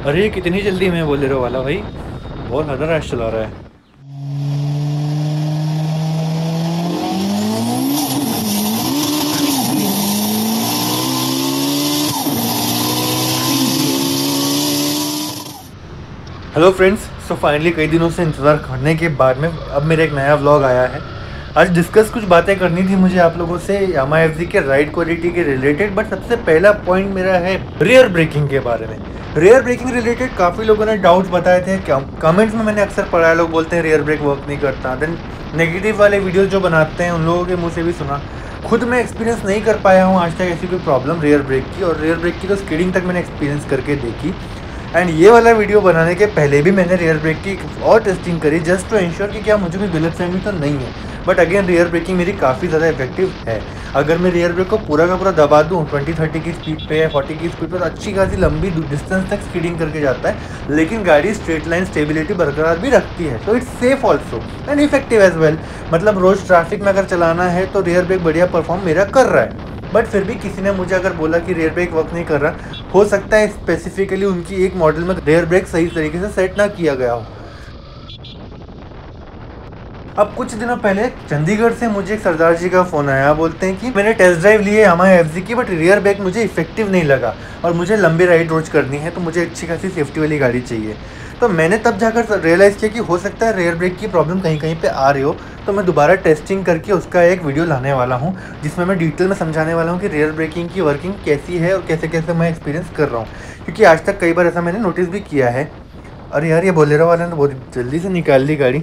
अरे कितनी जल्दी में बोले बोलेरो वाला भाई। बहुत ज़्यादा रश चला रहा है। हेलो फ्रेंड्स सो फाइनली कई दिनों से इंतज़ार करने के बाद में अब मेरा एक नया व्लॉग आया है। आज डिस्कस कुछ बातें करनी थी मुझे आप लोगों से यामा एफ़ के राइड क्वालिटी के रिलेटेड बट सबसे पहला पॉइंट मेरा है रेयर ब्रेकिंग के बारे में। रेयर ब्रेकिंग रिलेटेड काफ़ी लोगों ने डाउट्स बताए थे कमेंट्स में मैंने अक्सर पढ़ा है, लोग बोलते हैं रेयर ब्रेक वर्क नहीं करता। देन नेगेटिव वाले वीडियोस जो बनाते हैं, उन लोगों के मुँह से भी सुना। खुद मैं एक्सपीरियंस नहीं कर पाया हूँ, आज तक ऐसी कोई प्रॉब्लम रेयर ब्रेक की, और रेयर ब्रेक की तो स्कीडिंग तक मैंने एक्सपीरियंस करके देखी। एंड ये वाला वीडियो बनाने के पहले भी मैंने रेयर ब्रेक की और टेस्टिंग करी जस्ट टू इंश्योर कि क्या मुझे कोई गलत फहमी तो नहीं है। बट अगेन रियर ब्रेकिंग मेरी काफ़ी ज़्यादा इफ़ेक्टिव है। अगर मैं रियर ब्रेक को पूरा का पूरा दबा दूँ ट्वेंटी थर्टी की स्पीड पे या फोर्टी की स्पीड पे तो अच्छी खासी लंबी डिस्टेंस तक स्पीडिंग करके जाता है। लेकिन गाड़ी स्ट्रेट लाइन स्टेबिलिटी बरकरार भी रखती है। तो it's safe also and effective as well मतलब रोज़ ट्रैफ़िक में अगर चलाना है तो रियर ब्रेक बढ़िया परफॉर्म मेरा कर रहा है। बट फिर भी किसी ने मुझे अगर बोला कि रेयर ब्रेक वर्क नहीं कर रहा, हो सकता है स्पेसिफिकली उनकी एक मॉडल में रेयर ब्रेक सही तरीके से सेट ना किया गया हो। अब कुछ दिनों पहले चंडीगढ़ से मुझे एक सरदार जी का फ़ोन आया, बोलते हैं कि मैंने टेस्ट ड्राइव लिए हमारे एफ़ की बट रियर ब्रेक मुझे इफ़ेक्टिव नहीं लगा और मुझे लंबी राइड रोज करनी है तो मुझे अच्छी खासी सेफ्टी वाली गाड़ी चाहिए। तो मैंने तब जाकर रियलाइज़ किया कि हो सकता है रेयर ब्रेक की प्रॉब्लम कहीं कहीं पे आ रही हो तो मैं दोबारा टेस्टिंग करके उसका एक वीडियो लाने वाला हूँ, जिसमें मैं डिटेल में समझाने वाला हूँ कि रेयर ब्रेकिंग की वर्किंग कैसी है और कैसे कैसे मैं एक्सपीरियंस कर रहा हूँ। क्योंकि आज तक कई बार ऐसा मैंने नोटिस भी किया है। अरे यार, ये बोलेरो वाले ने बहुत जल्दी से निकाल ली गाड़ी।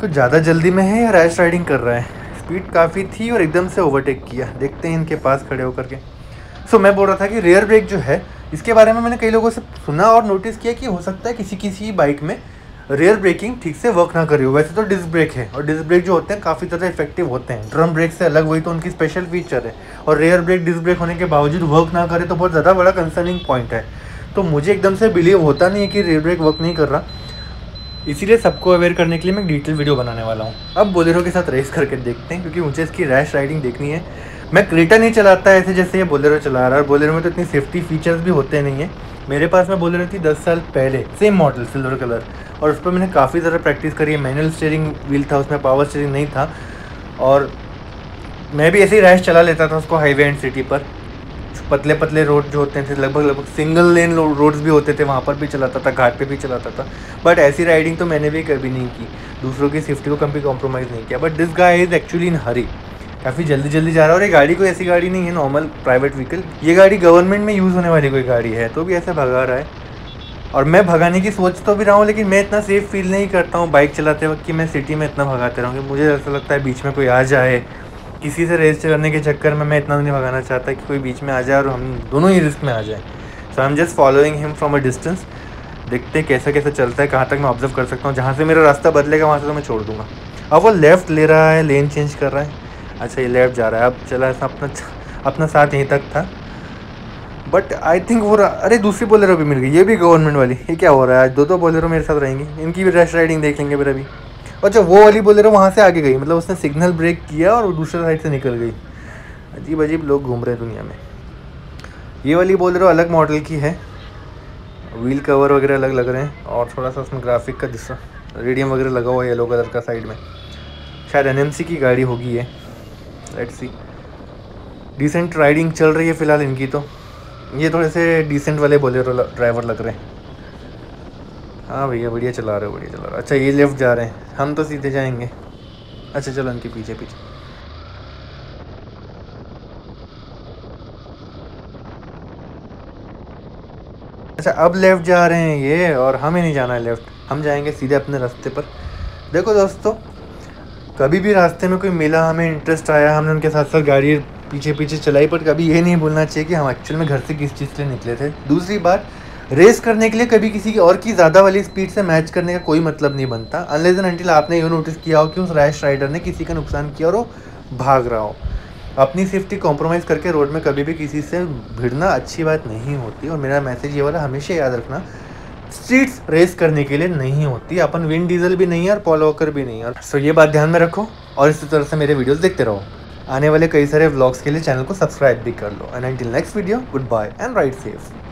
कुछ ज़्यादा जल्दी में है या रैश राइडिंग कर रहा है? स्पीड काफ़ी थी और एकदम से ओवरटेक किया। देखते हैं इनके पास खड़े होकर के। सो so, मैं बोल रहा था कि रेयर ब्रेक जो है इसके बारे में मैंने कई लोगों से सुना और नोटिस किया कि हो सकता है किसी किसी बाइक में रेयर ब्रेकिंग ठीक से वर्क ना करी हो। वैसे तो डिस्क ब्रेक है और डिस्क ब्रेक जो होते हैं काफ़ी ज़्यादा इफ़ेक्टिव होते हैं। ड्रम ब्रेक से अलग वही तो उनकी स्पेशल फीचर है। और रेयर ब्रेक डिस्क ब्रेक होने के बावजूद वर्क ना करे तो बहुत ज़्यादा बड़ा कंसर्निंग पॉइंट है। तो मुझे एकदम से बिलीव होता नहीं है कि रेयर ब्रेक वर्क नहीं कर रहा। इसीलिए सबको अवेयर करने के लिए मैं डिटेल वीडियो बनाने वाला हूँ। अब बोलेरो के साथ रेस करके देखते हैं, क्योंकि मुझे इसकी रैश राइडिंग देखनी है। मैं क्रेटा नहीं चलाता ऐसे जैसे ये बोलेरो चला रहा है, और बोलेरो में तो इतनी सेफ्टी फीचर्स भी होते नहीं है। मेरे पास में बोलेरो थी दस साल पहले सेम मॉडल सिल्वर कलर और उस पर मैंने काफ़ी ज़्यादा प्रैक्टिस करी है। मैनुअल स्टेयरिंग व्हील था, उसमें पावर स्टेयरिंग नहीं था, और मैं भी ऐसे ही रैश चला लेता था उसको हाईवे एंड सिटी पर। पतले पतले रोड जो होते थे, लगभग लगभग सिंगल लेन रोड्स भी होते थे, वहाँ पर भी चलाता था, घाट पे भी चलाता था। बट ऐसी राइडिंग तो मैंने भी कभी नहीं की। दूसरों की सेफ्टी को कभी कॉम्प्रोमाइज़ नहीं किया। But this guy is actually in hurry काफ़ी जल्दी जल्दी जा रहा है और ये गाड़ी कोई ऐसी गाड़ी नहीं है नॉर्मल प्राइवेट व्हीकल ये गाड़ी गवर्नमेंट में यूज़ होने वाली कोई गाड़ी है तो भी ऐसे भगा रहा है। और मैं भगाने की सोच तो भी रहा हूँ, लेकिन मैं इतना सेफ़ फील नहीं करता हूँ बाइक चलाते वक्त कि मैं सिटी में इतना भगाते रहूँगी मुझे ऐसा लगता है बीच में कोई आ जाए। किसी से रेस करने के चक्कर में मैं इतना नहीं भगाना चाहता कि कोई बीच में आ जाए और हम दोनों ही रिस्क में आ जाए। So I am just following him from a distance देखते हैं कैसा कैसा चलता है, कहाँ तक मैं ऑब्ज़र्व कर सकता हूँ। जहाँ से मेरा रास्ता बदलेगा, वहाँ से तो मैं छोड़ दूँगा। अब वो लेफ़्ट ले रहा है लेन चेंज कर रहा है। अच्छा ये लेफ़्ट जा रहा है। अब चला ऐसा अपना अपना साथ यहीं तक था। बट आई थिंक वो अरे दूसरी बोलेरो भी मिल गई। ये भी गवर्नमेंट वाली। ये क्या हो रहा है? आज दो दो बोलेरो मेरे साथ रहेंगी। इनकी भी रश राइडिंग देख लेंगे फिर अभी। अच्छा वो वाली बोलेरो वहाँ से आगे गई मतलब उसने सिग्नल ब्रेक किया और दूसरे साइड से निकल गई। अजीब अजीब लोग घूम रहे हैं दुनिया में। ये वाली बोल बोलेरो अलग मॉडल की है। व्हील कवर वगैरह अलग लग रहे हैं और थोड़ा सा उसमें ग्राफिक का जिसका रेडियम वगैरह लगा हुआ है येलो कलर का साइड में। शायद एनएमसी की गाड़ी होगी ये। लेट्स सी डिसेंट राइडिंग चल रही है फ़िलहाल इनकी तो। ये थोड़े से डिसेंट वाले बोले ड्राइवर लग रहे हैं। हाँ भैया, बढ़िया चला रहे हो, बढ़िया चला रहे हो। अच्छा ये लेफ़्ट जा रहे हैं। हम तो सीधे जाएँगे। अच्छा चलो, इनके पीछे पीछे। अच्छा अब लेफ़्ट जा रहे हैं ये, और हमें नहीं जाना है लेफ़्ट। हम जाएँगे सीधे अपने रास्ते पर। देखो दोस्तों, कभी भी रास्ते में कोई मिला, हमें इंटरेस्ट आया, हमने उनके साथ साथ गाड़ी पीछे पीछे चलाई पर कभी ये नहीं बोलना चाहिए कि हम एक्चुअल में घर से किस चीज़ लिए निकले थे। दूसरी बात रेस करने के लिए कभी किसी की और की ज़्यादा वाली स्पीड से मैच करने का कोई मतलब नहीं बनता। अनलेज एंड अनटिल आपने ये नोटिस किया हो कि उस रैश राइडर ने किसी का नुकसान किया और वो भाग रहा हो। अपनी सेफ्टी कॉम्प्रोमाइज़ करके रोड में कभी भी किसी से भिड़ना अच्छी बात नहीं होती और मेरा मैसेज ये वाला हमेशा याद रखना स्ट्रीट्स रेस करने के लिए नहीं होती। अपन विन डीजल भी नहीं है और पॉल वॉकर भी नहीं है। सो ये बात ध्यान में रखो और इसी तरह से मेरे वीडियोस देखते रहो। आने वाले कई सारे व्लॉग्स के लिए चैनल को सब्सक्राइब भी कर लो। And until next video good bye and ride safe